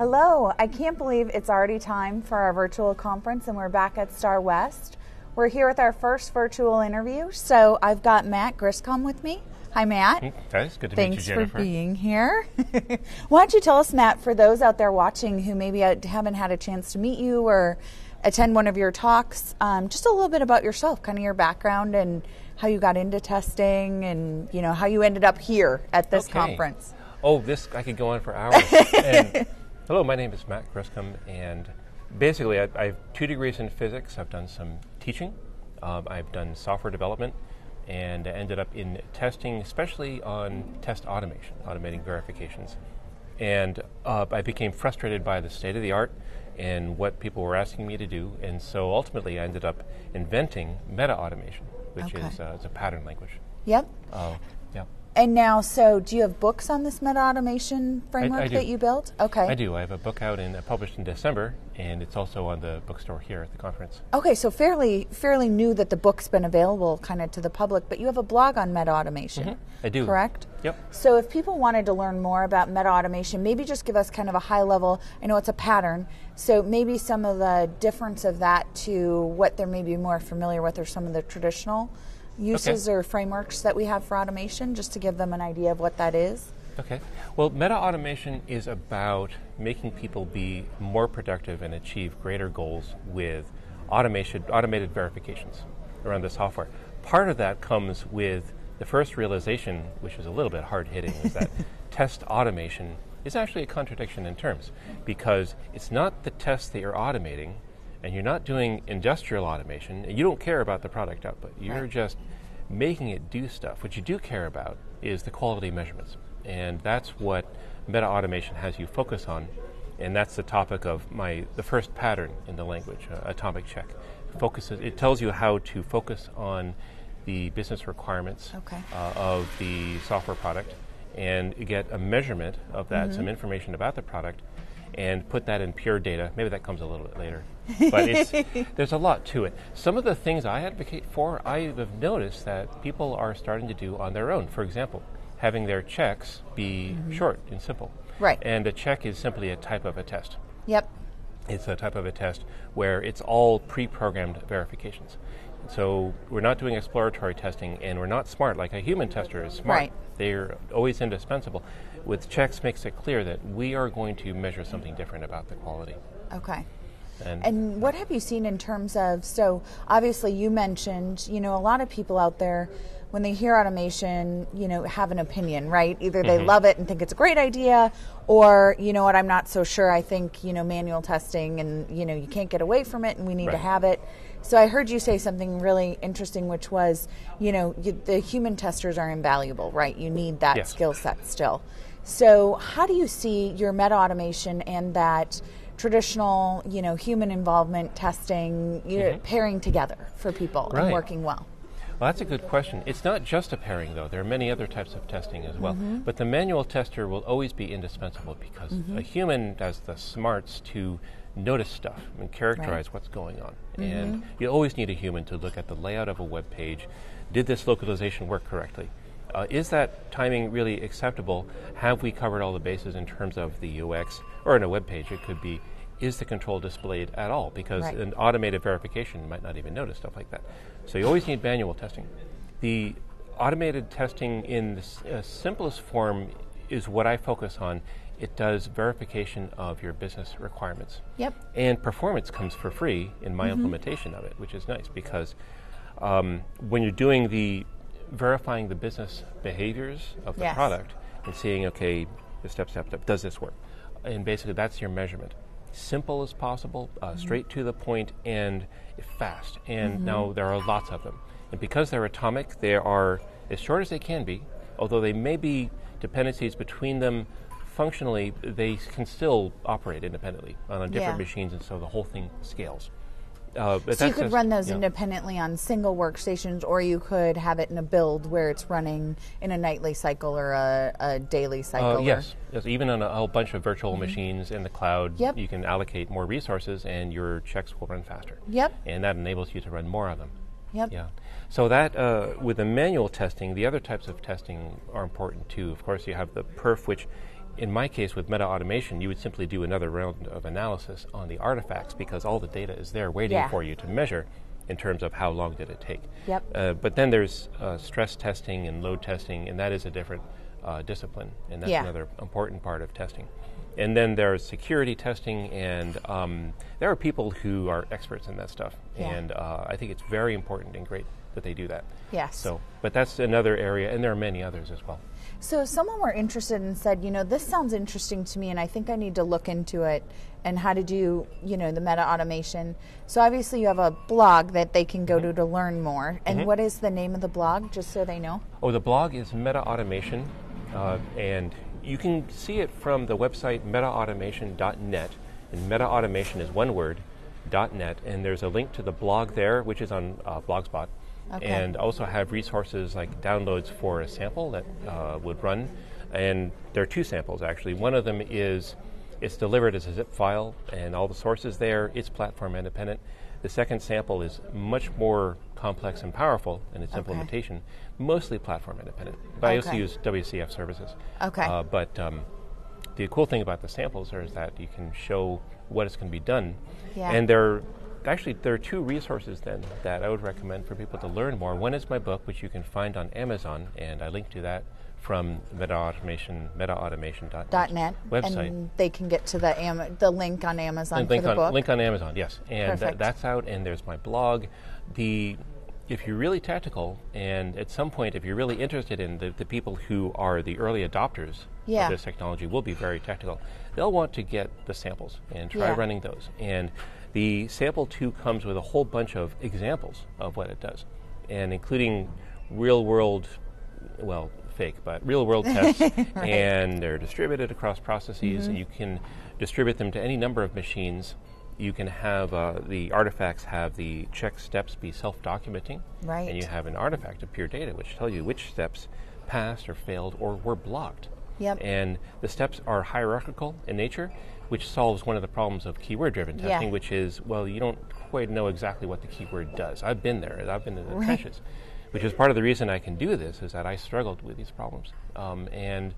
Hello, I can't believe it's already time for our virtual conference and we're back at STARWEST. We're here with our first virtual interview. So I've got Matt Griscom with me. Hi, Matt. Good to Thanks meet you, Jennifer. for being here. Why don't you tell us, Matt, for those out there watching who maybe haven't had a chance to meet you or attend one of your talks, um, just a little bit about yourself, kind of your background and how you got into testing and you know how you ended up here at this Okay. conference. Oh, this I could go on for hours. hello, my name is Matt Griscom, and basically, I, I have two degrees in physics. I've done some teaching. Um, I've done software development, and I ended up in testing, especially on test automation, automating verifications. And uh, I became frustrated by the state of the art and what people were asking me to do, and so ultimately, I ended up inventing meta automation, which Okay. is uh, it's a pattern language. Yep. Uh, yeah. And now, so do you have books on this meta automation framework I do. that you built? Okay. I do. I have a book out and uh, published in December, and it's also on the bookstore here at the conference. Okay, so fairly fairly new that the book's been available kind of to the public, but you have a blog on meta automation. Mhm, I do. Correct? Yep. So if people wanted to learn more about meta automation, maybe just give us kind of a high level. I know it's a pattern, so maybe some of the difference of that to what they're maybe more familiar with or some of the traditional uses or frameworks that we have for automation, just to give them an idea of what that is. Okay. Well, meta automation is about making people be more productive and achieve greater goals with automation, automated verifications around the software. Part of that comes with the first realization, which is a little bit hard hitting, is that test automation is actually a contradiction in terms because it's not the tests that you're automating and you're not doing industrial automation and you don't care about the product output. You're Right. just making it do stuff. What you do care about is the quality measurements. And that's what meta automation has you focus on. And that's the topic of my the first pattern in the language, uh, atomic check. Focuses it tells you how to focus on the business requirements Okay. uh, of the software product and get a measurement of that, some information about the product, and put that in pure data. Maybe that comes a little bit later. But it's, there's a lot to it. Some of the things I advocate for, I have noticed that people are starting to do on their own. For example, having their checks be mm-hmm. short and simple. Right. And a check is simply a type of a test. Yep. It's a type of a test where it's all pre-programmed verifications. So we're not doing exploratory testing, and we're not smart like a human tester is smart. Right. They're always indispensable. With checks, makes it clear that we are going to measure something different about the quality. Okay. And, And what have you seen in terms of? So obviously, you mentioned, you know, a lot of people out there, when they hear automation, you know, have an opinion, right? Either Mm-hmm. they love it and think it's a great idea, or you know what, I'm not so sure. I think you know manual testing, and you know, you can't get away from it, and we need to have it. So I heard you say something really interesting, which was, you know, you, the human testers are invaluable, right? You need that Yes. skill set still. So how do you see your meta automation and that traditional, you know, human involvement testing you know, pairing together for people and Mm-hmm. Working well? Well, that's a good question. It's not just a pairing, though. There are many other types of testing as well. Mm-hmm. But the manual tester will always be indispensable because a human has the smarts to notice stuff and characterize what's going on. And you always need a human to look at the layout of a web page. Did this localization work correctly? Uh, is that timing really acceptable? Have we covered all the bases in terms of the UX? Or in a web page, it could be is the control displayed at all? Because Right. an automated verification might not even notice stuff like that. So you always need manual testing. The automated testing in the s- uh, simplest form is what I focus on. It does verification of your business requirements. Yep. And performance comes for free in my implementation of it, which is nice because um, when you're doing the verifying the business behaviors of the Yes. product and seeing, okay, the step, step, step, does this work? And basically, that's your measurement. Simple as possible, uh, straight to the point, and fast. And now there are lots of them. And because they're atomic, they are as short as they can be, although they may be dependencies between them. Functionally, they can still operate independently on, on different Yeah. machines, and so the whole thing scales. Uh, So you could run those yeah. independently on single workstations, or you could have it in a build where it's running in a nightly cycle or a, a daily cycle. Uh, yes, yes. Even on a whole bunch of virtual machines in the cloud, Mm-hmm. Yep. you can allocate more resources, and your checks will run faster. Yep. And that enables you to run more of them. Yep. Yeah. So that uh, with the manual testing, the other types of testing are important too. Of course, you have the perf, which in my case, with meta automation, you would simply do another round of analysis on the artifacts because all the data is there waiting Yeah. for you to measure in terms of how long did it take. Yep. Uh, but then there's uh, stress testing and load testing, and that is a different uh, discipline, and that's Yeah. another important part of testing. And then there's security testing, and um, there are people who are experts in that stuff, Yeah. and uh, I think it's very important and great that they do that. Yes. So, but that's another area, and there are many others as well. So, someone were interested and said, you know, this sounds interesting to me, and I think I need to look into it and how to do, you know, the meta automation. So, obviously, you have a blog that they can go Mm-hmm. to to learn more. And what is the name of the blog, just so they know? Oh, the blog is Meta Automation, uh, and you can see it from the website metaautomation.net. And metaautomation is one word, .net, and there's a link to the blog there, which is on uh, Blogspot, Okay. and also have resources like downloads for a sample that uh, would run. And there are two samples actually. One of them is it's delivered as a zip file, and all the sources there. It's platform independent. The second sample is much more complex and powerful in its Okay. implementation, mostly platform independent. But I also use WCF services. Okay. Uh, but um, the cool thing about the samples are is that you can show what is going to be done. Yeah. And there, actually, there are two resources then that I would recommend for people to learn more. One is my book, which you can find on Amazon, and I link to that from Meta Automation, metaautomation.net Dot .net. website. And they can get to the Am- the link on Amazon And for link the on book. link on Amazon, yes, and Perfect. that's out. And there's my blog. The if you're really tactical and at some point, if you're really interested in the, the people who are the early adopters Yeah. of this technology, will be very tactical. They'll want to get the samples and try Yeah. running those. And the sample two comes with a whole bunch of examples of what it does, and including real world, well, fake, but real world tests, and they're distributed across processes, Mm-hmm. and you can distribute them to any number of machines. You can have uh, the artifacts have the check steps be self-documenting, Right. and you have an artifact of pure data which tell you which steps passed or failed or were blocked. Yep. And the steps are hierarchical in nature, which solves one of the problems of keyword-driven Yeah. testing, which is well, you don't quite know exactly what the keyword does. I've been there. I've been in the trenches, which is part of the reason I can do this. Is that I struggled with these problems um, and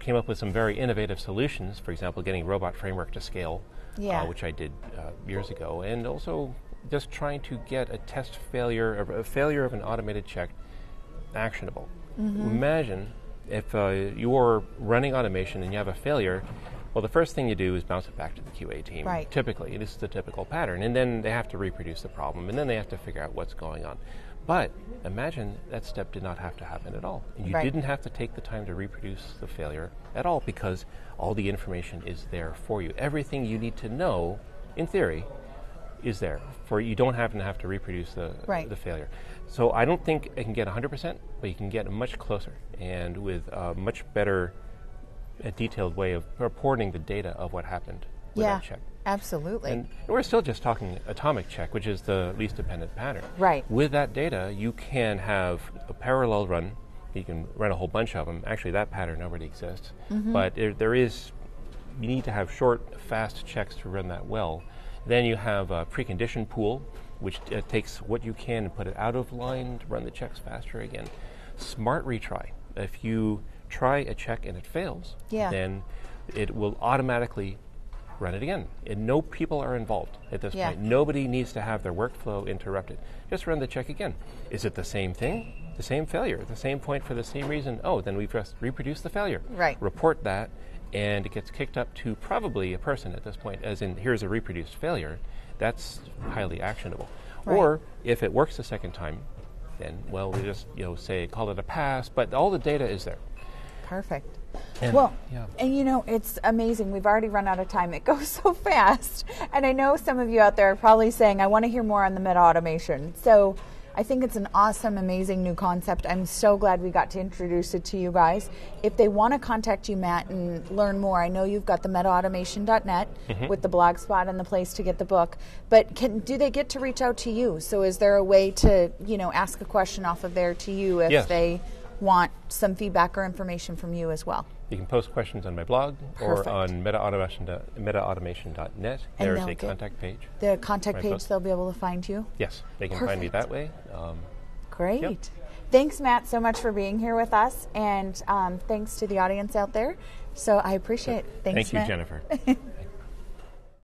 came up with some very innovative solutions. For example, getting robot framework to scale, Yeah. uh, which I did uh, years ago, and also just trying to get a test failure, a, a failure of an automated check, actionable. Mm-hmm. Imagine if uh, you're running automation and you have a failure. Well, the first thing you do is bounce it back to the QA team. Right. Typically, this is the typical pattern, and then they have to reproduce the problem, and then they have to figure out what's going on. But imagine that step did not have to happen at all, and you Right. didn't have to take the time to reproduce the failure at all because all the information is there for you. Everything you need to know, in theory, is there for you. Don't happen to have to reproduce the Right. the failure. So I don't think it can get 100%, but you can get much closer and with a much better, a detailed way of reporting the data of what happened with yeah. that check. Absolutely. And we're still just talking atomic check, which is the least dependent pattern. Right. With that data, you can have a parallel run. You can run a whole bunch of them. Actually, that pattern already exists. Mm-hmm. But there, there is, you need to have short, fast checks to run that well. Then you have a precondition pool, which uh, takes what you can and put it out of line to run the checks faster again. Smart retry. If you try a check and it fails, Yeah. then it will automatically run it again. And no people are involved at this Yeah. point. Nobody needs to have their workflow interrupted. Just run the check again. Is it the same thing? The same failure? The same point for the same reason? Oh, then we've just reproduced the failure. Right. Report that, and it gets kicked up to probably a person at this point, as in, here's a reproduced failure. That's highly actionable. Right. Or if it works the second time, then, well, we just, you know, say, call it a pass, but all the data is there. Perfect. And- well, yeah. and you know, it's amazing. We've already run out of time. It goes so fast. And I know some of you out there are probably saying, I want to hear more on the meta automation. So I think it's an awesome, amazing new concept. I'm so glad we got to introduce it to you guys. If they want to contact you, Matt, and learn more, I know you've got the metaautomation.net Mm-hmm. with the blog spot and the place to get the book. But can do they get to reach out to you? So is there a way to, you know, ask a question off of there to you if Yes. they want some feedback or information from you as well? You can post questions on my blog Perfect. or on metaautomation, metaautomation.net. There is a contact page. The contact page, post- they'll be able to find you. Yes, they can find me that way. Um, Great. Yep. Thanks, Matt, so much for being here with us. And um, thanks to the audience out there. So I appreciate it. Thanks, Thank you, Matt. Jennifer.